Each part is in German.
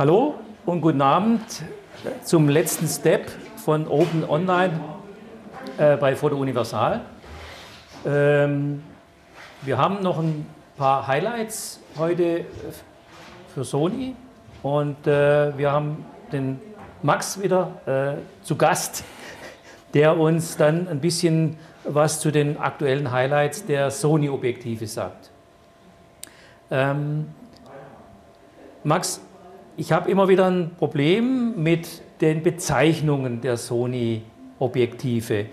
Hallo und guten Abend zum letzten Step von Open Online äh, bei Foto Universal. Ähm, wir haben noch ein paar Highlights heute für Sony und äh, wir haben den Max wieder äh, zu Gast, der uns dann ein bisschen was zu den aktuellen Highlights der Sony-Objektive sagt. Ähm, Max, ich habe immer wieder ein Problem mit den Bezeichnungen der Sony-Objektive.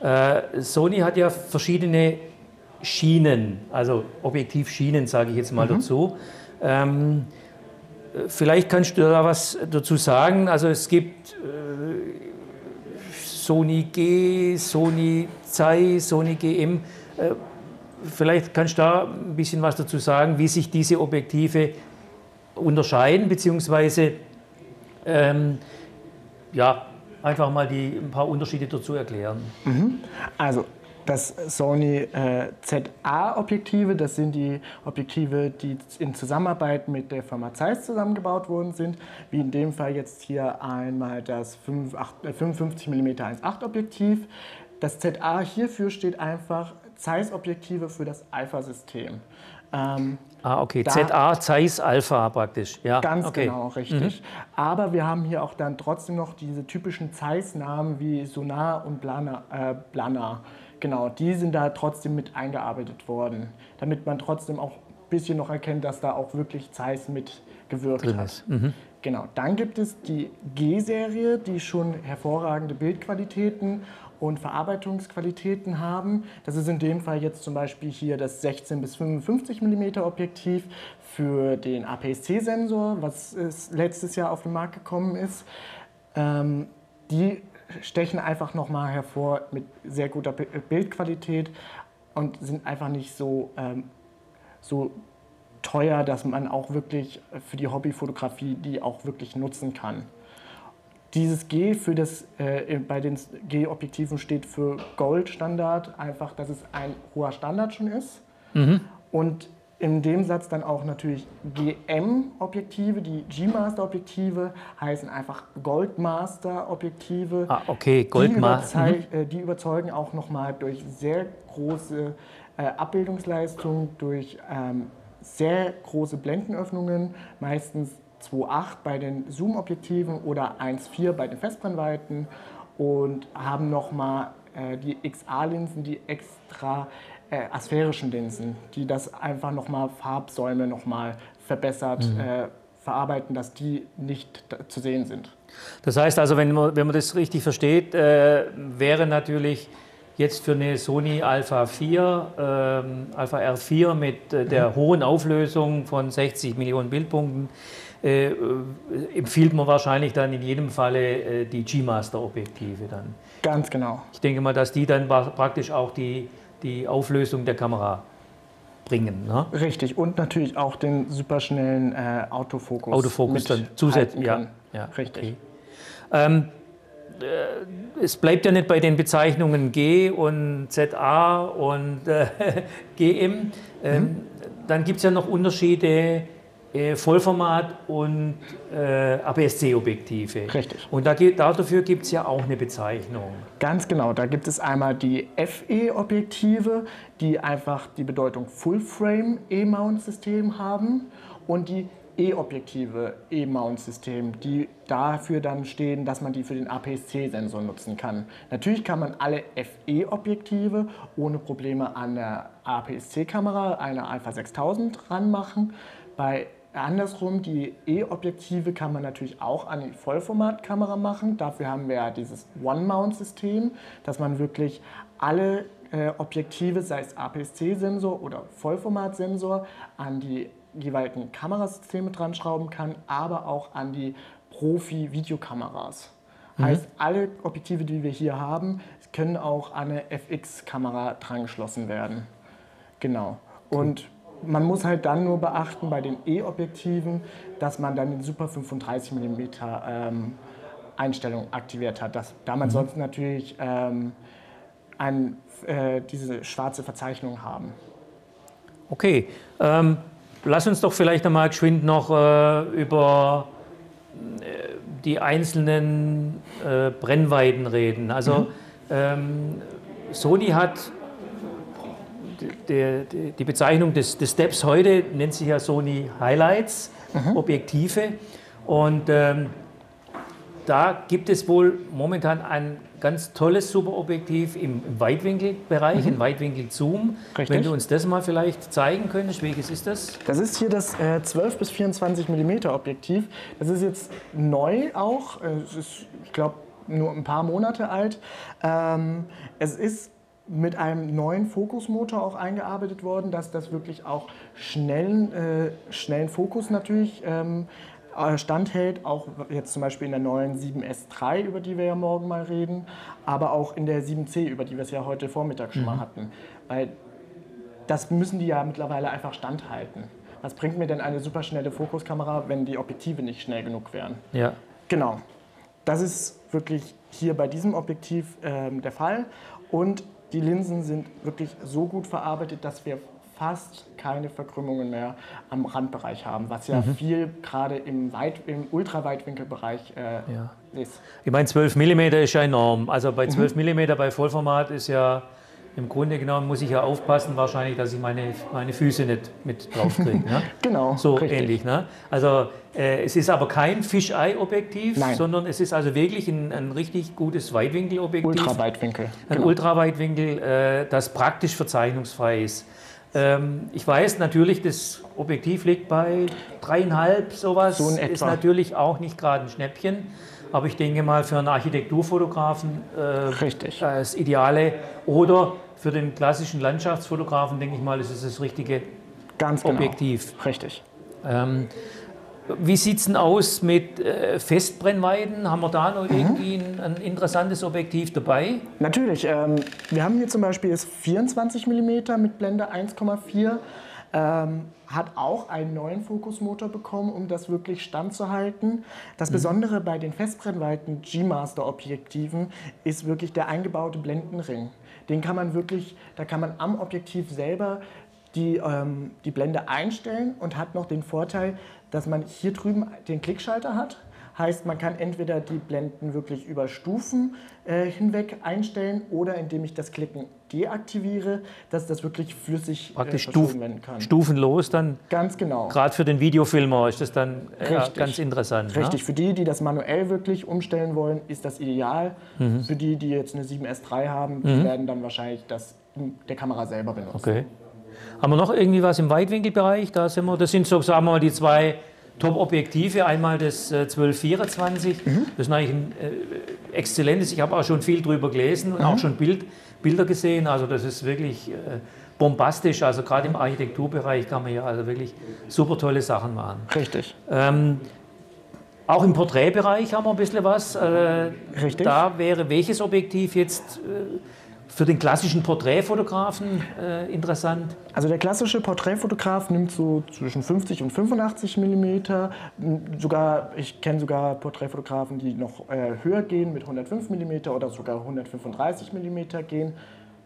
Äh, Sony hat ja verschiedene Schienen, also Objektivschienen sage ich jetzt mal mhm. dazu. Ähm, vielleicht kannst du da was dazu sagen. Also es gibt äh, Sony G, Sony Zei, Sony GM. Äh, vielleicht kannst du da ein bisschen was dazu sagen, wie sich diese Objektive unterscheiden, beziehungsweise ähm, ja, einfach mal die, ein paar Unterschiede dazu erklären. Mhm. Also das Sony äh, ZA-Objektive, das sind die Objektive, die in Zusammenarbeit mit der Firma Zeiss zusammengebaut worden sind, wie in dem Fall jetzt hier einmal das 55 mm 1.8 Objektiv. Das ZA hierfür steht einfach Zeiss-Objektive für das Alpha-System. Ähm, ah, okay. ZA Zeiss Alpha praktisch. Ja, ganz okay. genau, richtig. Mhm. Aber wir haben hier auch dann trotzdem noch diese typischen Zeiss-Namen wie Sonar und Blana. Äh, Blana. Genau, die sind da trotzdem mit eingearbeitet worden, damit man trotzdem auch ein bisschen noch erkennt, dass da auch wirklich Zeiss mit gewirkt Drin hat. Mhm. Genau, dann gibt es die G-Serie, die schon hervorragende Bildqualitäten und Verarbeitungsqualitäten haben. Das ist in dem Fall jetzt zum Beispiel hier das 16 bis 55 mm Objektiv für den APS-C-Sensor, was letztes Jahr auf den Markt gekommen ist. Ähm, die stechen einfach nochmal hervor mit sehr guter Bildqualität und sind einfach nicht so, ähm, so teuer, dass man auch wirklich für die Hobbyfotografie die auch wirklich nutzen kann. Dieses G für das, äh, bei den G-Objektiven steht für Gold-Standard, einfach, dass es ein hoher Standard schon ist. Mhm. Und in dem Satz dann auch natürlich GM-Objektive, die G-Master-Objektive heißen einfach Goldmaster-Objektive. Ah, okay, Goldmaster. Die, mhm. Äh, die, überzeugen auch nochmal durch sehr große äh, Abbildungsleistung, durch ähm, sehr große Blendenöffnungen, meistens 2,8 bei den Zoom-Objektiven oder 1,4 bei den Festbrennweiten und haben nochmal äh, die XA-Linsen, die extra äh, asphärischen Linsen, die das einfach nochmal Farbsäume nochmal verbessert mhm. äh, verarbeiten, dass die nicht zu sehen sind. Das heißt also, wenn man, wenn man das richtig versteht, äh, wäre natürlich jetzt für eine Sony Alpha 4, ähm, Alpha R4 mit äh, der mhm. hohen Auflösung von 60 Millionen Bildpunkten, äh, äh, empfiehlt man wahrscheinlich dann in jedem Falle äh, die G-Master-Objektive dann. Ganz genau. Ich denke mal, dass die dann praktisch auch die, die Auflösung der Kamera bringen. Ne? Richtig, und natürlich auch den superschnellen äh, Autofokus. Autofokus dann zusätzlich, ja, ja. Richtig. Okay. Ähm, äh, es bleibt ja nicht bei den Bezeichnungen G und ZA und äh, GM. Ähm, mhm. Dann gibt es ja noch Unterschiede Vollformat und äh, APS-C-Objektive. Richtig. Und da, dafür gibt es ja auch eine Bezeichnung. Ganz genau. Da gibt es einmal die FE-Objektive, die einfach die Bedeutung Full-Frame E-Mount-System haben und die E-Objektive E-Mount-System, die dafür dann stehen, dass man die für den APS-C-Sensor nutzen kann. Natürlich kann man alle FE-Objektive ohne Probleme an der APS-C-Kamera, einer Alpha 6000 ranmachen. Bei Andersrum, die E-Objektive kann man natürlich auch an die Vollformatkamera machen. Dafür haben wir ja dieses One-Mount-System, dass man wirklich alle äh, Objektive, sei es APS-C-Sensor oder Vollformatsensor, an die jeweiligen Kamerasysteme dran schrauben kann, aber auch an die Profi-Videokameras. Mhm. Heißt, alle Objektive, die wir hier haben, können auch an eine FX-Kamera dran geschlossen werden. Genau. Und man muss halt dann nur beachten bei den E-Objektiven, dass man dann den Super 35 mm ähm, Einstellung aktiviert hat. Das, da man mhm. sonst natürlich ähm, ein, äh, diese schwarze Verzeichnung haben. Okay, ähm, lass uns doch vielleicht einmal geschwind noch äh, über die einzelnen äh, Brennweiten reden. Also mhm. ähm, Sony hat die, die, die Bezeichnung des, des, Steps heute, nennt sich ja Sony Highlights, mhm. Objektive. Und ähm, da gibt es wohl momentan ein ganz tolles Superobjektiv im, im Weitwinkelbereich, mhm. im Weitwinkel-Zoom. Wenn du uns das mal vielleicht zeigen könntest, welches ist das? Das ist hier das äh, 12 bis 24 mm Objektiv. Das ist jetzt neu auch. Äh, es ist, ich glaube, nur ein paar Monate alt. Ähm, es ist mit einem neuen Fokusmotor auch eingearbeitet worden, dass das wirklich auch schnellen, äh, schnellen Fokus natürlich ähm, äh, standhält, auch jetzt zum Beispiel in der neuen 7S3, über die wir ja morgen mal reden, aber auch in der 7C, über die wir es ja heute Vormittag schon mhm. mal hatten. Weil das müssen die ja mittlerweile einfach standhalten. Was bringt mir denn eine superschnelle Fokuskamera, wenn die Objektive nicht schnell genug wären? Ja. Genau. Das ist wirklich hier bei diesem Objektiv äh, der Fall. Und die Linsen sind wirklich so gut verarbeitet, dass wir fast keine Verkrümmungen mehr am Randbereich haben, was ja mhm. viel gerade im, Weit-, im Ultraweitwinkelbereich äh, ja. ist. Ich meine, 12 mm ist ja enorm. Also bei 12 mhm. mm bei Vollformat ist ja im Grunde genommen muss ich ja aufpassen, wahrscheinlich, dass ich meine, meine Füße nicht mit drauf kriege. Ne? genau. So richtig. ähnlich. Ne? Also äh, es ist aber kein Fisheye-Objektiv, sondern es ist also wirklich ein, ein richtig gutes Weitwinkelobjektiv. Ultraweitwinkel. Ein genau. Ultraweitwinkel, äh, das praktisch verzeichnungsfrei ist. Ähm, ich weiß natürlich, das Objektiv liegt bei dreieinhalb, sowas. So ist natürlich auch nicht gerade ein Schnäppchen. Aber ich denke mal, für einen Architekturfotografen äh, das Ideale. Oder für den klassischen Landschaftsfotografen, denke ich mal, ist es das richtige Ganz genau. Objektiv. Richtig. Ähm, wie sieht es denn aus mit äh, Festbrennweiten? Haben wir da noch mhm. irgendwie ein, ein, interessantes Objektiv dabei? Natürlich. Ähm, wir haben hier zum Beispiel das 24 mm mit Blende 1,4. Ähm, hat auch einen neuen Fokusmotor bekommen, um das wirklich standzuhalten. Das mhm. Besondere bei den Festbrennweiten G-Master-Objektiven ist wirklich der eingebaute Blendenring. Den kann man wirklich, da kann man am Objektiv selber die, ähm, die Blende einstellen und hat noch den Vorteil, dass man hier drüben den Klickschalter hat. Heißt, man kann entweder die Blenden wirklich über Stufen äh, hinweg einstellen oder indem ich das Klicken deaktiviere, dass das wirklich flüssig äh, Praktisch Stuf werden kann. Stufenlos dann? Ganz genau. Gerade für den Videofilmer ist das dann äh, ganz interessant. Ne? Richtig, ne? für die, die das manuell wirklich umstellen wollen, ist das ideal. Mhm. Für die, die jetzt eine 7S3 haben, mhm. werden dann wahrscheinlich das der Kamera selber benutzen. Okay. Haben wir noch irgendwie was im Weitwinkelbereich? Da sind wir, das sind so, sagen wir mal, die zwei Top-Objektive. Einmal das äh, 1224, mhm. das ist eigentlich ein äh, exzellentes, ich habe auch schon viel drüber gelesen und mhm. auch schon Bild, Bilder gesehen. Also das ist wirklich äh, bombastisch. Also gerade im Architekturbereich kann man ja also wirklich super tolle Sachen machen. Richtig. Ähm, auch im Porträtbereich haben wir ein bisschen was. Äh, Richtig. Da wäre welches Objektiv jetzt äh, für den klassischen Porträtfotografen äh, interessant? Also der klassische Porträtfotograf nimmt so zwischen 50 und 85 mm. Sogar, ich kenne sogar Porträtfotografen, die noch äh, höher gehen mit 105 mm oder sogar 135 mm gehen.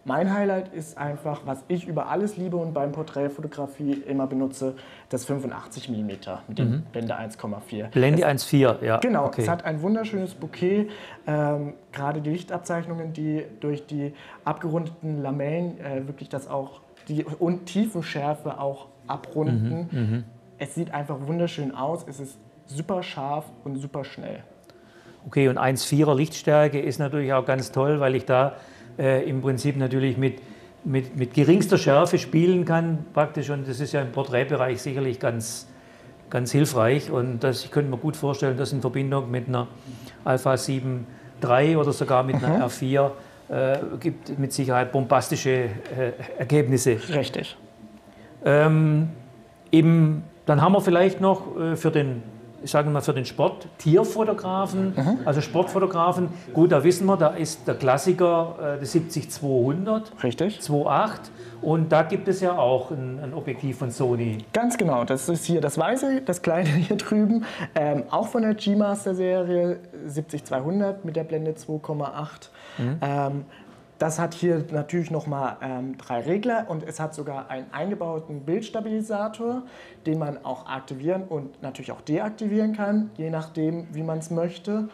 Mein Highlight ist einfach, was ich über alles liebe und beim Porträtfotografie immer benutze, das 85 mm mit dem mhm. Blende 1,4. Blende 1,4, ja. Genau, okay. es hat ein wunderschönes Bouquet. Ähm, gerade die Lichtabzeichnungen, die durch die abgerundeten Lamellen äh, wirklich das auch, die und Tiefenschärfe auch abrunden. Mhm, mhm. Es sieht einfach wunderschön aus, es ist super scharf und super schnell. Okay, und 1,4er Lichtstärke ist natürlich auch ganz toll, weil ich da äh, im Prinzip natürlich mit, mit, mit geringster Schärfe spielen kann praktisch. Und das ist ja im Porträtbereich sicherlich ganz, ganz hilfreich. Und das, ich könnte mir gut vorstellen, dass in Verbindung mit einer Alpha 7 III oder sogar mit einer mhm. R4 äh, gibt mit Sicherheit bombastische äh, Ergebnisse. Richtig. Ähm, eben, dann haben wir vielleicht noch äh, für den ich sage mal für den Sport, Tierfotografen, mhm. also Sportfotografen. Gut, da wissen wir, da ist der Klassiker äh, der 70-200. Richtig. 2.8. Und da gibt es ja auch ein, ein, Objektiv von Sony. Ganz genau, das ist hier das weiße, das kleine hier drüben. Ähm, auch von der G-Master-Serie 70-200 mit der Blende 2,8. Mhm. Ähm, Das hat hier natürlich nochmal ähm, drei Regler und es hat sogar einen eingebauten Bildstabilisator, den man auch aktivieren und natürlich auch deaktivieren kann, je nachdem, wie man es möchte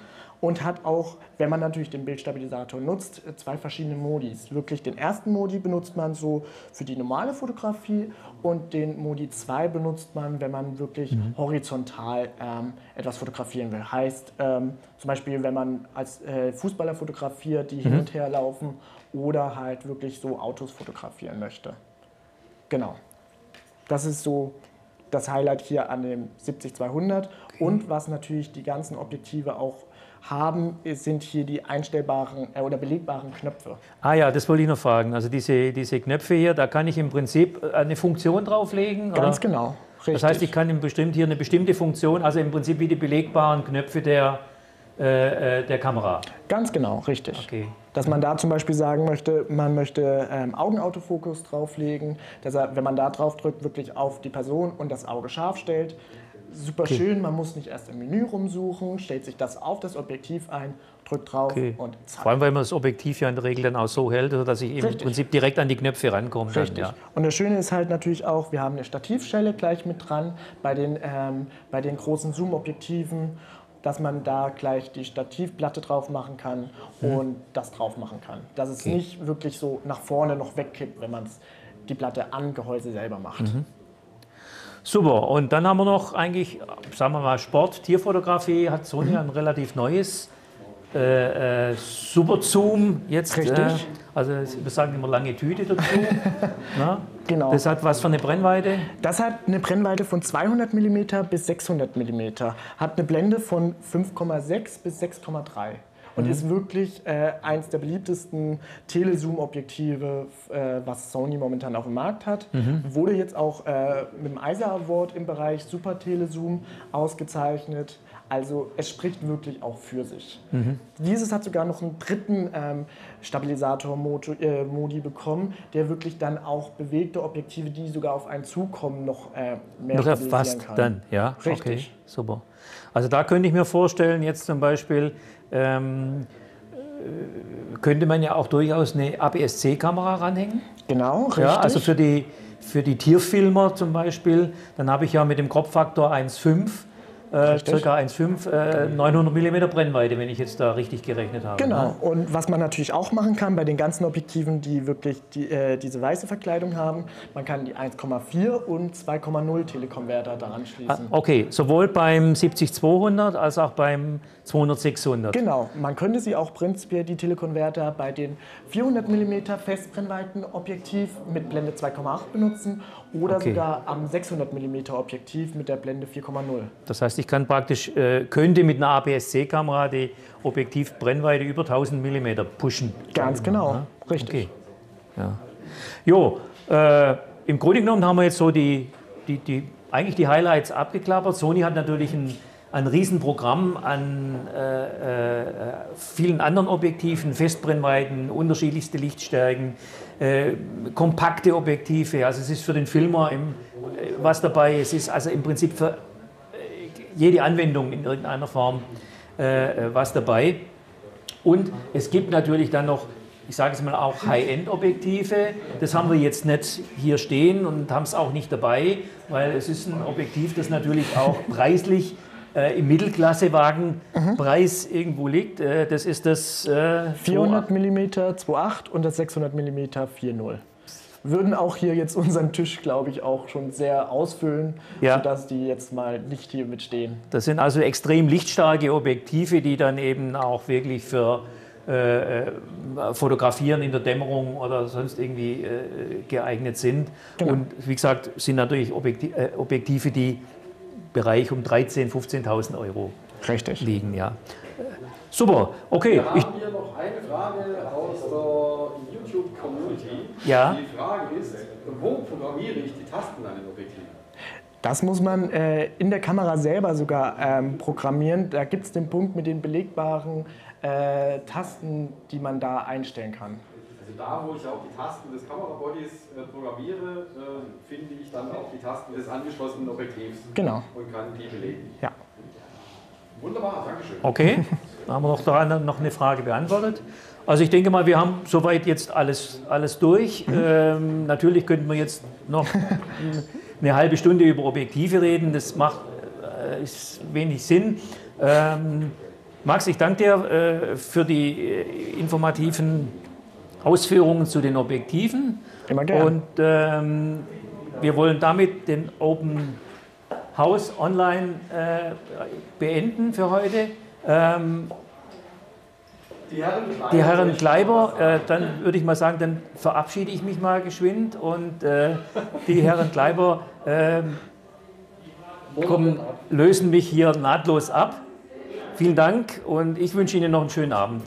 und hat auch, wenn man natürlich den Bildstabilisator nutzt, zwei verschiedene Modis. Wirklich den ersten Modi benutzt man so für die normale Fotografie und den Modi 2 benutzt man, wenn man wirklich mhm. horizontal ähm, etwas fotografieren will. Heißt ähm, zum Beispiel, wenn man als äh, Fußballer fotografiert, die mhm. hin und her laufen oder halt wirklich so Autos fotografieren möchte. Genau. Das ist so das Highlight hier an dem 70-200 okay. und was natürlich die ganzen Objektive auch haben, sind hier die einstellbaren äh, oder belegbaren Knöpfe. Ah ja, das wollte ich noch fragen. Also diese, diese Knöpfe hier, da kann ich im Prinzip äh, eine Funktion drauflegen? Ganz oder? genau. Richtig. Das heißt, ich kann bestimmt hier eine bestimmte Funktion, also im Prinzip wie die belegbaren Knöpfe der, äh, äh, der Kamera. Ganz genau, richtig. Okay. Dass man da zum Beispiel sagen möchte, man möchte ähm, Augenautofokus drauflegen, dass er, wenn man da drauf drückt, wirklich auf die Person und das Auge scharf stellt super okay. schön, man muss nicht erst im Menü rumsuchen, stellt sich das auf das Objektiv ein, drückt drauf okay. und zack. Vor allem, weil man das Objektiv ja in der Regel dann auch so hält, dass ich im Prinzip direkt an die Knöpfe rankomme. Richtig. Dann, ja. Und das Schöne ist halt natürlich auch, wir haben eine Stativschelle gleich mit dran bei den, ähm, bei den großen Zoom-Objektiven dass man da gleich die Stativplatte drauf machen kann mhm. und das drauf machen kann. Dass es okay. nicht wirklich so nach vorne noch wegkippt, wenn man die Platte an Gehäuse selber macht. Mhm. Super. Und dann haben wir noch eigentlich, sagen wir mal, Sport, Tierfotografie hat Sony ein relativ neues äh, äh, Super Zoom jetzt. Richtig. Äh, also wir sagen immer lange Tüte dazu. Na? Genau. Das hat was für eine Brennweite? Das hat eine Brennweite von 200 mm bis 600 mm. Hat eine Blende von 5,6 bis 6,3 und mhm. ist wirklich äh, eins der beliebtesten Telezoom-Objektive, äh, was Sony momentan auf dem Markt hat. Mhm. Wurde jetzt auch äh, mit dem ISA Award im Bereich Super Telezoom ausgezeichnet. Also es spricht wirklich auch für sich. Mhm. Dieses hat sogar noch einen dritten ähm, Stabilisator-Modi äh, bekommen, der wirklich dann auch bewegte Objektive, die sogar auf einen zukommen, noch äh, mehr noch erfasst kann. dann, ja? Richtig. Okay, super. Also da könnte ich mir vorstellen, jetzt zum Beispiel, ähm, äh, könnte man ja auch durchaus eine APS-C-Kamera ranhängen. Genau, richtig. Ja, also für die, für die Tierfilmer zum Beispiel, dann habe ich ja mit dem Kropffaktor 1,5 äh, circa 1,5, äh, 900 mm Brennweite, wenn ich jetzt da richtig gerechnet habe. Genau. Ne? Und was man natürlich auch machen kann bei den ganzen Objektiven, die wirklich die, äh, diese weiße Verkleidung haben, man kann die 1,4 und 2,0 Telekonverter daran schließen. Ah, okay, sowohl beim 70-200 als auch beim 200-600. Genau. Man könnte sie auch prinzipiell die Telekonverter bei den 400 mm Festbrennweiten-Objektiv mit Blende 2,8 benutzen oder okay. sogar am 600 mm Objektiv mit der Blende 4,0. Das heißt, ich kann praktisch, äh, könnte mit einer APS-C-Kamera die Objektivbrennweite über 1000 mm pushen. Ganz genau, ja? richtig. Okay. Ja. Jo, äh, im Grunde genommen haben wir jetzt so die, die, die, eigentlich die Highlights abgeklappert. Sony hat natürlich ein ein Riesenprogramm an äh, äh, vielen anderen Objektiven, Festbrennweiten, unterschiedlichste Lichtstärken, äh, kompakte Objektive. Also es ist für den Filmer im, äh, was dabei. Es ist also im Prinzip für äh, jede Anwendung in irgendeiner Form äh, was dabei. Und es gibt natürlich dann noch ich sage es mal auch High-End-Objektive. Das haben wir jetzt nicht hier stehen und haben es auch nicht dabei, weil es ist ein Objektiv, das natürlich auch preislich äh, im Mittelklassewagenpreis mhm. irgendwo liegt. Äh, das ist das äh, 400 mm 2.8 und das 600 mm 4.0 würden auch hier jetzt unseren Tisch, glaube ich, auch schon sehr ausfüllen, ja. sodass die jetzt mal nicht hier mitstehen. Das sind also extrem lichtstarke Objektive, die dann eben auch wirklich für äh, äh Fotografieren in der Dämmerung oder sonst irgendwie äh, geeignet sind. Genau. Und wie gesagt, sind natürlich Objektive, äh, Objektive die Bereich um 13.000, 15.000 Euro Richtig. liegen. Ja. Super, okay. Da haben wir noch eine Frage aus der YouTube-Community. Ja. Die Frage ist, wo programmiere ich die Tasten an den Objektiven? Das muss man äh, in der Kamera selber sogar ähm, programmieren. Da gibt es den Punkt mit den belegbaren äh, Tasten, die man da einstellen kann. Also da, wo ich auch die Tasten des Kamerabodies äh, programmiere, äh, finde ich dann auch die Tasten des angeschlossenen Objektivs genau. und kann die belegen. Ja. Wunderbar, Dankeschön. Okay, dann haben wir noch, daran noch eine Frage beantwortet. Also ich denke mal, wir haben soweit jetzt alles, alles durch. Ähm, natürlich könnten wir jetzt noch eine halbe Stunde über Objektive reden. Das macht äh, ist wenig Sinn. Ähm, Max, ich danke dir äh, für die äh, informativen Ausführungen zu den Objektiven. Immer gern. Und ähm, wir wollen damit den Open House Online äh, beenden für heute. Ähm, Die Herren Kleiber, äh, dann würde ich mal sagen, dann verabschiede ich mich mal geschwind und äh, die Herren Kleiber ähm, kommen, lösen mich hier nahtlos ab. Vielen Dank und ich wünsche Ihnen noch einen schönen Abend.